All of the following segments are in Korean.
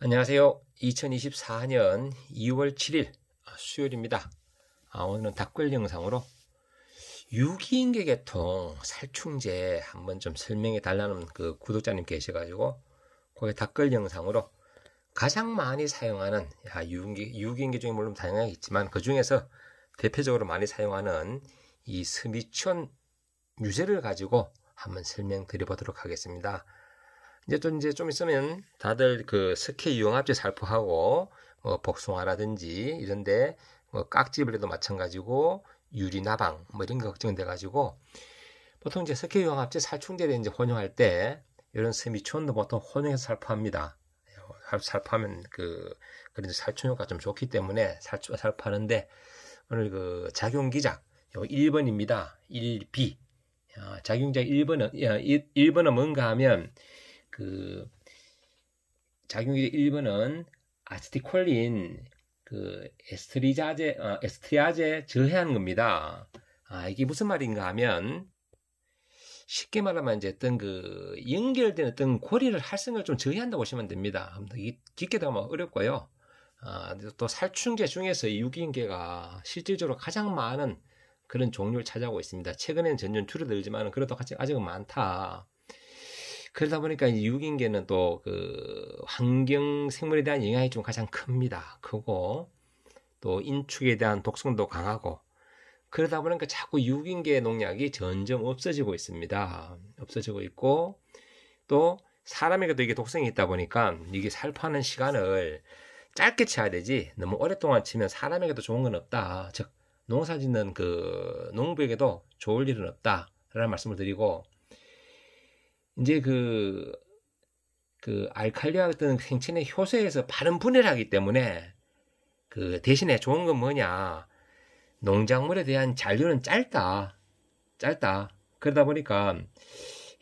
안녕하세요. 2024년 2월 7일 수요일입니다. 아, 오늘은 닭글 영상으로 유기인계 계통 살충제 한번 좀 설명해 달라는 그 구독자님 계셔가지고 거기 닭글 영상으로 가장 많이 사용하는 야, 유기인계, 유기인계 중에 물론 다양하게 있지만 그 중에서 대표적으로 많이 사용하는 이 스미촌 유제를 가지고 한번 설명드려 보도록 하겠습니다. 이제 또 이제 좀 있으면 다들 그 스케 유형합제 살포하고 뭐 복숭아라든지 이런데 뭐 깍지벌레도 마찬가지고 유리나방 뭐 이런 게 걱정돼 가지고 보통 이제 스케 유형합제 살충제를 이제 혼용할 때 이런 스미촌도 보통 혼용해서 살포합니다. 살포하면 그 그런 살충 효과가 좀 좋기 때문에 살포 살포하는데 오늘 그 작용 기작 요 1번입니다. 1B 작용자 1번은 1번은 뭔가 하면 그 작용기 1번은 아스티콜린 그 에스트리자제 어, 에스트리아제 저해하는 겁니다. 아, 이게 무슨 말인가 하면 쉽게 말하면 이제 어떤 그 연결된 어떤 고리를 활성을 좀 저해한다고 보시면 됩니다. 이게 깊게 들어가면 어렵고요. 아, 또 살충제 중에서 유기인계가 실질적으로 가장 많은 그런 종류를 차지하고 있습니다. 최근에는 전년 줄어들지만 그래도 아직은 많다. 그러다 보니까 유기인계는 또 그 환경 생물에 대한 영향이 좀 가장 큽니다. 크고 또 인축에 대한 독성도 강하고 그러다 보니까 자꾸 유기인계 농약이 점점 없어지고 있습니다. 없어지고 있고 또 사람에게도 이게 독성이 있다 보니까 이게 살포하는 시간을 짧게 쳐야 되지 너무 오랫동안 치면 사람에게도 좋은 건 없다. 즉 농사 짓는 그 농부에게도 좋을 일은 없다라는 말씀을 드리고 이제 그, 그 알칼리와 같은 생체의 효소에서 바른 분해를 하기 때문에 그 대신에 좋은 건 뭐냐. 농작물에 대한 잔류는 짧다. 짧다. 그러다 보니까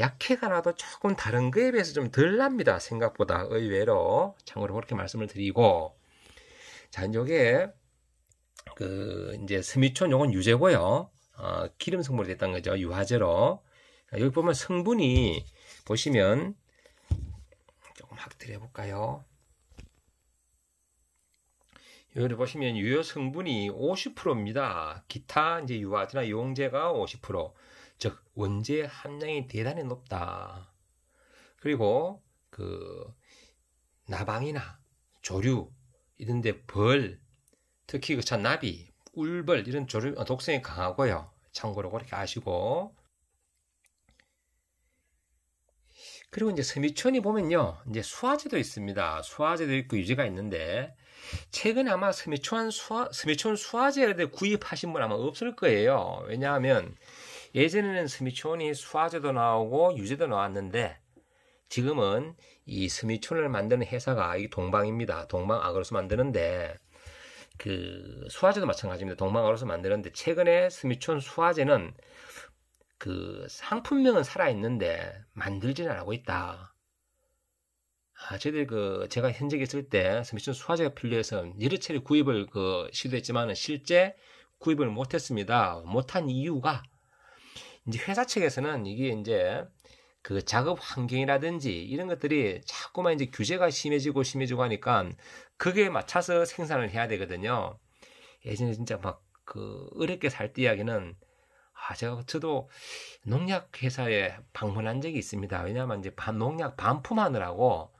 약해가 나도 조금 다른 거에 비해서 좀 덜 납니다. 생각보다 의외로. 참고로 그렇게 말씀을 드리고. 자, 요게 그 이제 스미촌 요건 유제고요. 어, 기름 성분이 됐던 거죠. 유화제로. 여기 보면 성분이 보시면 조금 확대해 볼까요? 여기 보시면 유효 성분이 50%입니다. 기타 이제 유화제나 용제가 50%, 즉 원재 함량이 대단히 높다. 그리고 그 나방이나 조류 이런데 벌, 특히 그참 나비, 꿀벌 이런 조류 독성이 강하고요. 참고로 그렇게 아시고 그리고 이제 서미촌이 보면요. 이제 수화제도 있습니다. 수화제도 있고 유제가 있는데 최근에 아마 서미촌 수화 서미촌 수화제를 구입하신 분 아마 없을 거예요. 왜냐하면 예전에는 스미치온이 수화제도 나오고 유제도 나왔는데 지금은 이 스미치온을 만드는 회사가 이 동방입니다. 동방아그로서 만드는데 그 수화제도 마찬가지입니다. 동방아그로서 만드는데 최근에 스미치온 수화제는 그 상품명은 살아있는데 만들지는 않고 있다. 아, 저희들 그 제가 현직에 있을 때 스미치온 수화제가 필요해서 여러 차례 구입을 그 시도했지만 실제 구입을 못했습니다. 못한 이유가 이제 회사 측에서는 이게 이제 그 작업 환경이라든지 이런 것들이 자꾸만 이제 규제가 심해지고 심해지고 하니까 그게 맞춰서 생산을 해야 되거든요. 예전에 진짜 막 그 어렵게 살 때 이야기는 아, 제가 저도 농약 회사에 방문한 적이 있습니다. 왜냐하면 이제 반, 농약 반품하느라고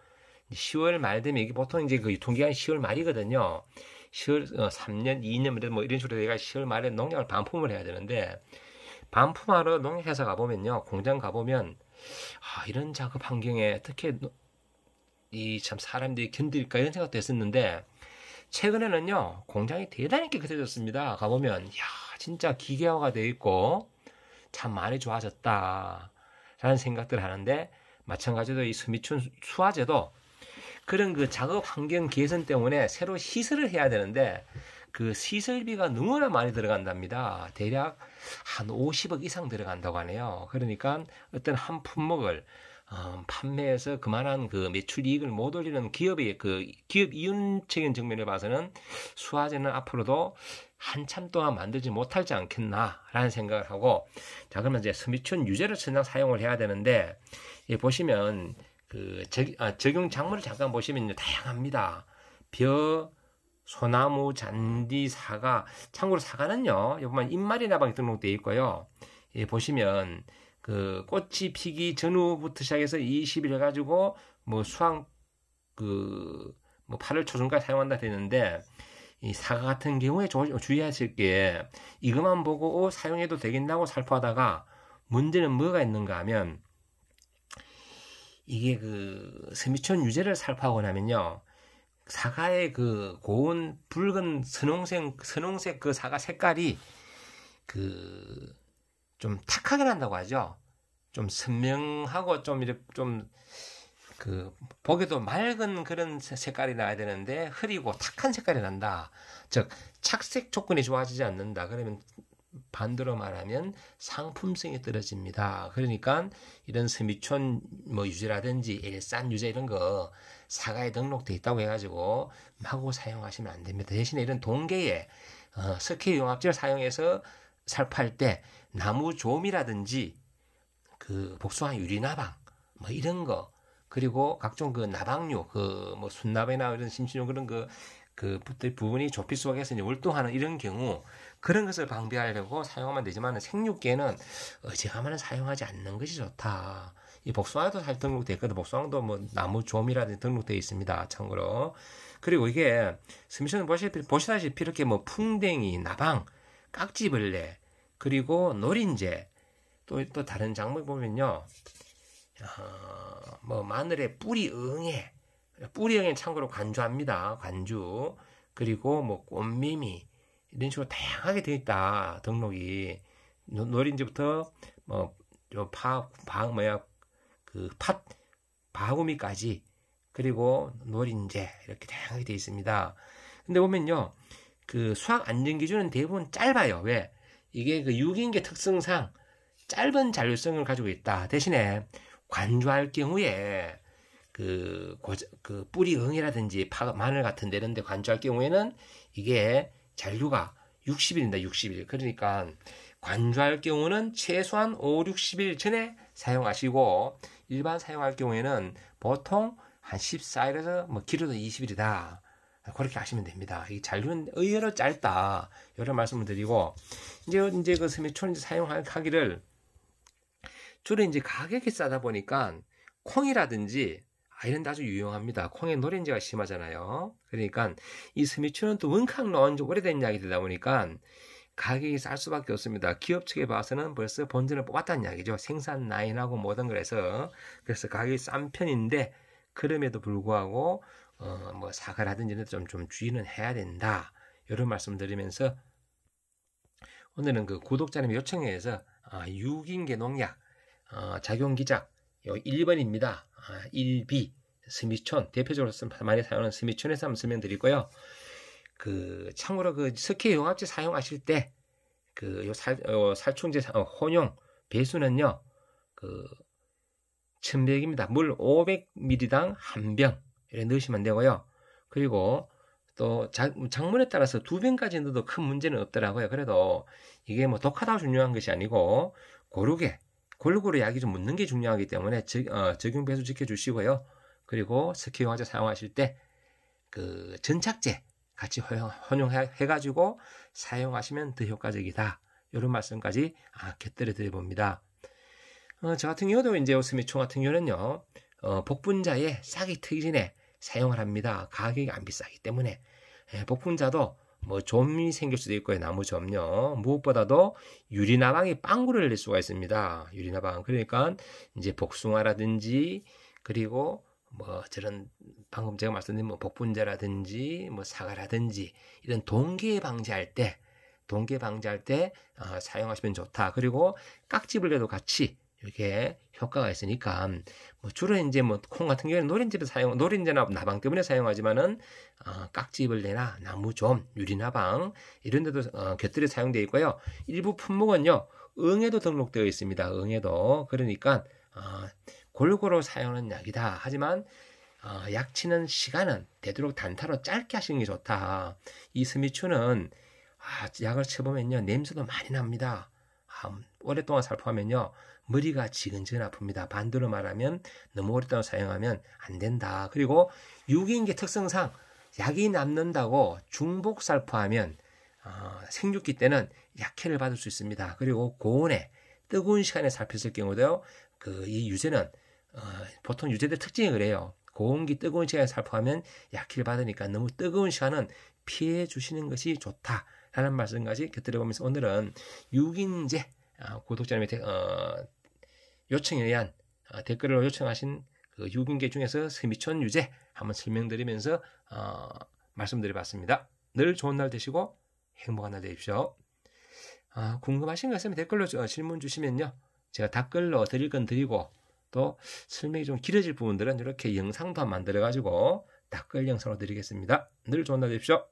10월 말 되면 이게 보통 이제 그 유통기한이 10월 말이거든요. 10월 어, 3년, 2년 뭐 이런 식으로 내가 10월 말에 농약을 반품을 해야 되는데 반품하러 농약회사 가보면요. 공장 가보면 아, 이런 작업 환경에 어떻게 이 참 사람들이 견딜까 이런 생각도 했었는데 최근에는요. 공장이 대단히 깨끗해졌습니다. 가보면 야 진짜 기계화가 되어 있고 참 많이 좋아졌다. 라는 생각들을 하는데 마찬가지로 이 스미춘 수화제도 그런 그 작업 환경 개선 때문에 새로 시설을 해야 되는데 그 시설비가 너무나 많이 들어간답니다. 대략 한 50억 이상 들어간다고 하네요. 그러니까 어떤 한 품목을 어, 판매해서 그만한 그 매출 이익을 못 올리는 기업의 그 기업 이윤적인 측면을 봐서는 수화제는 앞으로도 한참 동안 만들지 못하지 않겠나라는 생각을 하고 자 그러면 이제 스미춘 유제를 천장 사용을 해야 되는데 예, 보시면 그 적, 아, 적용 작물을 잠깐 보시면 다양합니다. 벼, 소나무, 잔디, 사과. 참고로 사과는요. 여기만 입마리 나방이 등록되어 있고요. 예, 보시면 그 꽃이 피기 전후부터 시작해서 20일 해가지고 뭐 수확 그뭐 8월 초중까지 사용한다 되는데 이 사과 같은 경우에 주의하실 게 이것만 보고 어, 사용해도 되겠나고 살포하다가 문제는 뭐가 있는가 하면 이게 그 세미촌 유제를 살포하고 나면요. 사과의 그 고운 붉은 선홍색 선홍색 그 사과 색깔이 그 좀 탁하게 난다고 하죠. 좀 선명하고 좀 이렇게 좀 그 보기도 맑은 그런 색깔이 나야 되는데 흐리고 탁한 색깔이 난다. 즉 착색 조건이 좋아지지 않는다. 그러면 반대로 말하면 상품성이 떨어집니다. 그러니까 이런 스미촌 뭐 유제라든지 일산 유제 이런 거 사과에 등록돼 있다고 해가지고 마구 사용하시면 안 됩니다. 대신에 이런 동계에 어, 석회 용합제를 사용해서 살포할 때 나무 조미라든지 그 복숭아 유리 나방 뭐 이런 거 그리고 각종 그 나방류 그 뭐 순나베나 이런 심신용 그런 그 그 부분이 좁힐 수가 있어서 월동하는 이런 경우 그런 것을 방비하려고 사용하면 되지만 생육계는 어지간하면 사용하지 않는 것이 좋다. 이 복숭아도 잘 등록되어 있거든. 복숭아도 뭐 나무 조미라든지 등록되어 있습니다. 참고로. 그리고 이게 스미션은 보시다시피, 보시다시피 이렇게 뭐 풍뎅이, 나방, 깍지벌레, 그리고 노린재, 또, 또 다른 작물 보면요. 어, 뭐 마늘의 뿌리 응애, 뿌리 응애 참고로 관주합니다. 관주. 그리고 뭐 꽃미미, 이런 식으로 다양하게 되어 있다. 등록이 노린지부터 뭐파 바, 뭐야 그팥 바구미까지 그리고 노린재 이렇게 다양하게 되어 있습니다. 근데 보면요. 그 수학 안전 기준은 대부분 짧아요. 왜? 이게 그 유기인계 특성상 짧은 잔류성을 가지고 있다. 대신에 관주할 경우에 그, 그 뿌리 응이라든지 파, 마늘 같은 데 이런 데 관주할 경우에는 이게 잔류가 60일입니다. 60일. 그러니까 관주할 경우는 최소한 5, 60일 전에 사용하시고 일반 사용할 경우에는 보통 한 14일에서 뭐 길어도 20일이다. 그렇게 하시면 됩니다. 이 잔류는 의외로 짧다. 이런 말씀을 드리고 이제 이제 그 스미촌 사용하기를 주로 이제 가격이 싸다 보니까 콩이라든지 이런 데 아주 유용합니다. 콩에 노린재가 심하잖아요. 그러니까 이 스미추는 또 원칵 넣은 지 오래된 약이 되다 보니까 가격이 쌀 수밖에 없습니다. 기업 측에 봐서는 벌써 본전을 뽑았다는 이야기죠. 생산 라인하고 모든 걸해서 그래서 가격이 싼 편인데 그럼에도 불구하고 어, 뭐 사과라든지 좀, 좀 주의는 해야 된다. 이런 말씀 드리면서 오늘은 그 구독자님 요청에 의해서 아, 유기인계 농약 어, 작용기작 1번입니다. 아, 1B 스미촌 대표적으로 많이 사용하는 스미촌에서 한번 설명드리고요. 그 참고로 그 석회 용합제 사용하실 때그 살, 요 살충제 어, 혼용 배수는요 그 1100입니다. 물 500ml당 한 병 이렇게 넣으시면 되고요. 그리고 또 작, 작물에 따라서 두 병까지 넣어도 큰 문제는 없더라고요. 그래도 이게 뭐 독하다고 중요한 것이 아니고 고르게 골고루 약이 좀 묻는 게 중요하기 때문에 적, 어, 적용 배수 지켜주시고요. 그리고 스키 용화제 사용하실 때 그 전착제 같이 혼용해가지고 사용하시면 더 효과적이다. 이런 말씀까지 아, 곁들여 드려봅니다. 어, 저 같은 경우도 이제 오스미총 같은 경우는요, 어, 복분자에 싹이 트기 전에 사용을 합니다. 가격이 안 비싸기 때문에. 예, 복분자도 뭐 좀이 생길 수도 있고요. 나무 점요. 무엇보다도 유리나방이 빵구를 낼 수가 있습니다. 유리나방. 그러니까 이제 복숭아라든지 그리고 뭐 저런 방금 제가 말씀드린 뭐 복분자라든지 뭐 사과라든지 이런 동계 방지할 때 동계 방지할 때 어, 사용하시면 좋다. 그리고 깍지벌레도 같이 이렇게 효과가 있으니까 뭐 주로 이제 뭐 콩 같은 경우에는 노린재를 사용 노린재나 나방 때문에 사용하지만은 어, 깍지벌레나 나무 좀 유리나방 이런 데도 어, 곁들여 사용되어 있고요. 일부 품목은요 응에도 등록되어 있습니다. 응에도 그러니까 어, 골고루 사용하는 약이다. 하지만 어, 약 치는 시간은 되도록 단타로 짧게 하시는 게 좋다. 이 스미추는 아, 약을 쳐보면요 냄새도 많이 납니다. 아, 오랫동안 살포하면요 머리가 지근지근 아픕니다. 반대로 말하면 너무 오랫동안 사용하면 안 된다. 그리고 유기인계 특성상 약이 남는다고 중복 살포하면 어, 생육기 때는 약해를 받을 수 있습니다. 그리고 고온에 뜨거운 시간에 살폈을 경우도요. 그 이 유제는 어, 보통 유제들 특징이 그래요. 고온기 뜨거운 시간에 살포하면 약해를 받으니까 너무 뜨거운 시간은 피해 주시는 것이 좋다 라는 말씀까지 곁들여 보면서 오늘은 유기인제 어, 구독자님의 어, 요청에 의한 어, 댓글로 요청하신 그 유기인계 중에서 세미촌 유제 한번 설명드리면서 어, 말씀드려봤습니다. 늘 좋은 날 되시고 행복한 날 되십시오. 아, 궁금하신 거 있으면 댓글로 질문 주시면요. 제가 댓글로 드릴 건 드리고 또 설명이 좀 길어질 부분들은 이렇게 영상도 만들어 가지고 댓글 영상으로 드리겠습니다. 늘 좋은 날 되십시오.